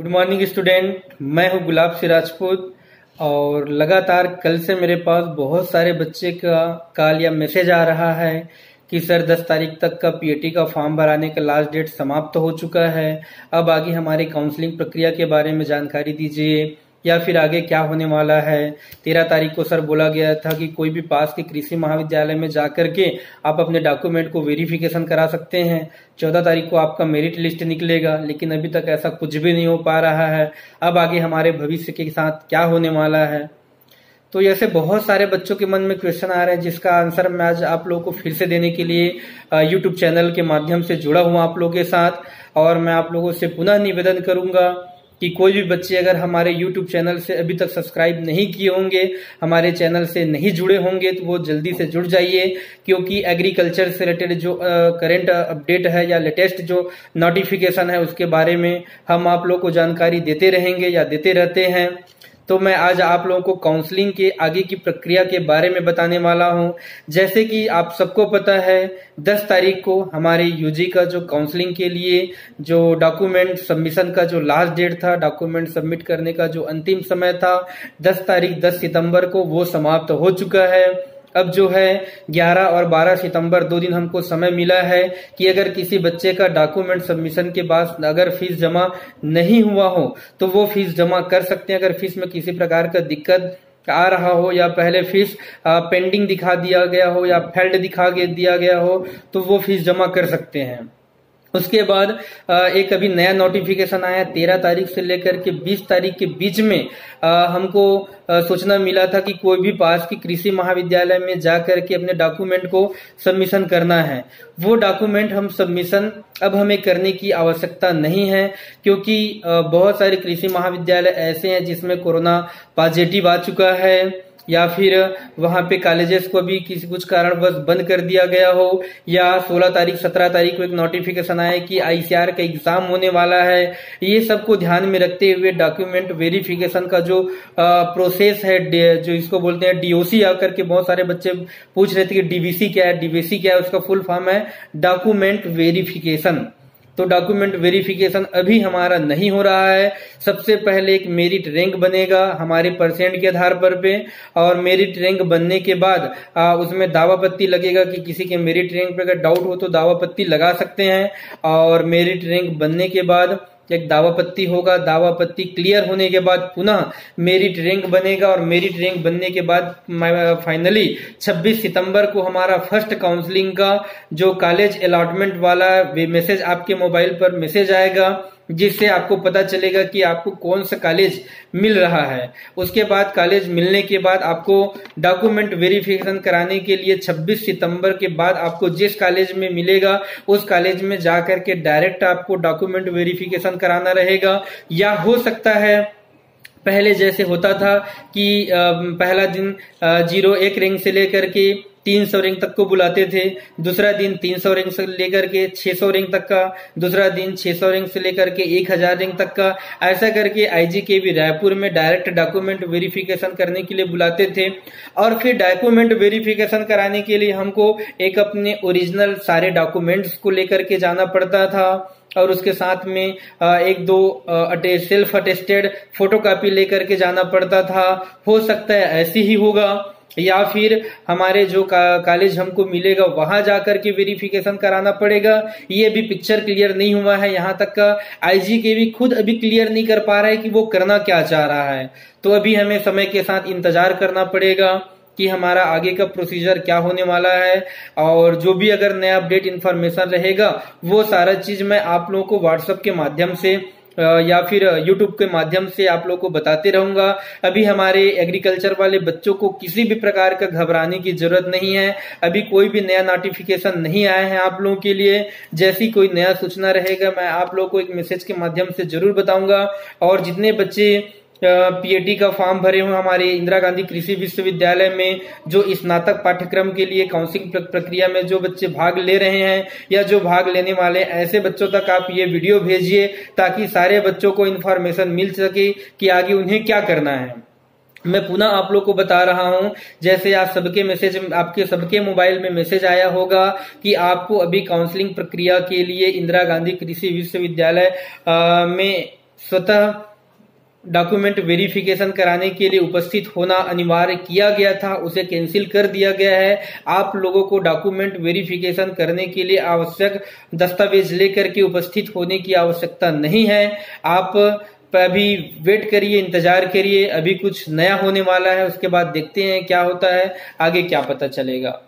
Good morning student मैं हूँ गुलाब सिंह राजपूत और लगातार कल से मेरे पास बहुत सारे बच्चे का कॉल या मैसेज आ रहा है कि सर 10 तारीख तक का पीएटी का फॉर्म भराने का लास्ट डेट समाप्त हो चुका है। अब आगे हमारे काउंसलिंग प्रक्रिया के बारे में जानकारी दीजिए। या फिर आगे क्या होने वाला है? तेरह तारीख को सर बोला गया था कि कोई भी पास के कृषि महाविद्यालय में जाकर के आप अपने डॉक्यूमेंट को वेरिफिकेशन करा सकते हैं। चौदह तारीख को आपका मेरिट लिस्ट निकलेगा, लेकिन अभी तक ऐसा कुछ भी नहीं हो पा रहा है। अब आगे हमारे भविष्य के साथ क्या होने वाला है? तो ऐसे बहुत सारे बच्चों के मन में क्वेश्चन आ रहे हैं, जिसका आंसर मैं आज आप लोगों को फिर से देने के लिए यूट्यूब चैनल के माध्यम से जुड़ा हुआ आप लोगों के साथ, और मैं आप लोगों से पुनः निवेदन करूँगा कि कोई भी बच्चे अगर हमारे यूट्यूब चैनल से अभी तक सब्सक्राइब नहीं किए होंगे, हमारे चैनल से नहीं जुड़े होंगे तो वो जल्दी से जुड़ जाइए, क्योंकि एग्रीकल्चर से रिलेटेड जो करेंट अपडेट है या लेटेस्ट जो नोटिफिकेशन है, उसके बारे में हम आप लोग को जानकारी देते रहेंगे या देते रहते हैं। तो मैं आज आप लोगों को काउंसलिंग के, आगे की प्रक्रिया के बारे में बताने वाला हूँ। जैसे कि आप सबको पता है 10 तारीख को हमारे यूजी का जो काउंसलिंग के लिए जो डॉक्यूमेंट सबमिशन का जो लास्ट डेट था डॉक्यूमेंट सबमिट करने का जो अंतिम समय था 10 तारीख 10 सितंबर को वो समाप्त हो चुका है। अब जो है 11 और 12 सितंबर, दो दिन हमको समय मिला है कि अगर किसी बच्चे का डॉक्यूमेंट सबमिशन के बाद अगर फ़ीस जमा नहीं हुआ हो तो वो फ़ीस जमा कर सकते हैं। अगर फ़ीस में किसी प्रकार का दिक्कत आ रहा हो या पहले फ़ीस पेंडिंग दिखा दिया गया हो या फेल्ड दिखा दिया गया हो तो वो फ़ीस जमा कर सकते हैं। उसके बाद एक अभी नया नोटिफिकेशन आया, तेरह तारीख से लेकर के बीस तारीख के बीच में हमको सूचना मिला था कि कोई भी पास की कृषि महाविद्यालय में जाकर के अपने डॉक्यूमेंट को सबमिशन करना है। वो डॉक्यूमेंट हम सबमिशन अब हमें करने की आवश्यकता नहीं है, क्योंकि बहुत सारे कृषि महाविद्यालय ऐसे हैं जिसमें कोरोना पॉजिटिव आ चुका है। या फिर वहाँ पे कॉलेजेस को भी किसी कुछ कारण बस बंद कर दिया गया हो या 16 तारीख 17 तारीख को एक नोटिफिकेशन आया कि आईसीआर का एग्ज़ाम होने वाला है ये सबको ध्यान में रखते हुए डॉक्यूमेंट वेरिफिकेशन का जो आ, प्रोसेस है जो इसको बोलते हैं डीओसी आकर के बहुत सारे बच्चे पूछ रहे थे कि डीबीसी क्या है डीबीसी क्या है उसका फुल फॉर्म है डॉक्यूमेंट वेरिफिकेशन तो डॉक्यूमेंट वेरिफिकेशन अभी हमारा नहीं हो रहा है। सबसे पहले एक मेरिट रैंक बनेगा हमारे परसेंट के आधार पर पे और मेरिट रैंक बनने के बाद आ, उसमें दावा पत्ती लगेगा कि किसी के मेरिट रैंक पर अगर डाउट हो तो दावा पत्ती लगा सकते हैं और मेरिट रैंक बनने के बाद एक दावा पत्ती होगा दावापत्ती क्लियर होने के बाद पुनः मेरिट रैंक बनेगा और मेरिट रैंक बनने के बाद फाइनली 26 सितंबर को हमारा फ़र्स्ट काउंसलिंग का जो कॉलेज अलॉटमेंट वाला मैसेज आपके मोबाइल पर मैसेज आएगा। जिससे आपको पता चलेगा कि आपको कौन सा कॉलेज मिल रहा है। उसके बाद कॉलेज मिलने के बाद आपको डॉक्यूमेंट वेरिफिकेशन कराने के लिए 26 सितंबर के बाद आपको जिस कॉलेज में मिलेगा, उस कॉलेज में जाकर के डायरेक्ट आपको डॉक्यूमेंट वेरिफिकेशन कराना रहेगा। या हो सकता है, पहले जैसे होता था कि पहला दिन ज़ीरो एक रैंक से लेकर के तीन सौ रैंक तक को बुलाते थे। दूसरा दिन तीन सौ रैंक से लेकर के छह सौ रैंक तक का। दूसरा दिन छह सौ रैंक से लेकर के एक हज़ार रैंक तक का। ऐसा करके आईजी के भी रायपुर में डायरेक्ट डॉक्यूमेंट वेरिफिकेशन करने के लिए बुलाते थे। और फिर डॉक्यूमेंट वेरिफिकेशन कराने के लिए हमको एक अपने ओरिजिनल सारे डॉक्यूमेंट्स को लेकर के जाना पड़ता था। और उसके साथ में एक दो अटे, सेल्फ अटेस्टेड फोटोकॉपी लेकर के जाना पड़ता था। हो सकता है ऐसे ही होगा। या फिर हमारे जो कॉलेज हमको मिलेगा, वहाँ जाकर के वेरिफिकेशन कराना पड़ेगा। ये भी पिक्चर क्लियर नहीं हुआ है, यहाँ तक का आईजी के भी खुद अभी क्लियर नहीं कर पा रहा है कि वो करना क्या चाह रहा है। तो अभी हमें समय के साथ इंतज़ार करना पड़ेगा कि हमारा आगे का प्रोसीजर क्या होने वाला है। और जो भी अगर नया अपडेट इन्फॉर्मेशन रहेगा, वो सारा चीज़ मैं आप लोगों को व्हाट्सएप के माध्यम से या फिर यूट्यूब के माध्यम से आप लोग को बताते रहूँगा। अभी हमारे एग्रीकल्चर वाले बच्चों को किसी भी प्रकार का घबराने की ज़रूरत नहीं है। अभी कोई भी नया नोटिफिकेशन नहीं आया है आप लोगों के लिए। जैसी कोई नया सूचना रहेगा, मैं आप लोगों को एक मैसेज के माध्यम से ज़रूर बताऊँगा। और जितने बच्चे पीएटी का फॉर्म भरे हुए हमारे इंदिरा गांधी कृषि विश्वविद्यालय में, जो स्नातक पाठ्यक्रम के लिए काउंसिलिंग प्रक्रिया में जो बच्चे भाग ले रहे हैं, या जो भाग लेने वाले ऐसे बच्चों तक आप ये वीडियो भेजिए, ताकि सारे बच्चों को इन्फॉर्मेशन मिल सके कि आगे उन्हें क्या करना है। मैं पुनः आप लोग को बता रहा हूँ, जैसे आप सबके मैसेज आपके सबके मोबाइल में मैसेज आया होगा कि आपको अभी काउंसलिंग प्रक्रिया के लिए इंदिरा गांधी कृषि विश्वविद्यालय में स्वतः डॉक्यूमेंट वेरिफिकेशन कराने के लिए उपस्थित होना अनिवार्य किया गया था, उसे कैंसिल कर दिया गया है। आप लोगों को डॉक्यूमेंट वेरिफिकेशन करने के लिए आवश्यक दस्तावेज़ लेकर के उपस्थित होने की आवश्यकता नहीं है। आप अभी वेट करिए, इंतज़ार करिए, अभी कुछ नया होने वाला है, उसके बाद देखते हैं क्या होता है, आगे क्या पता चलेगा।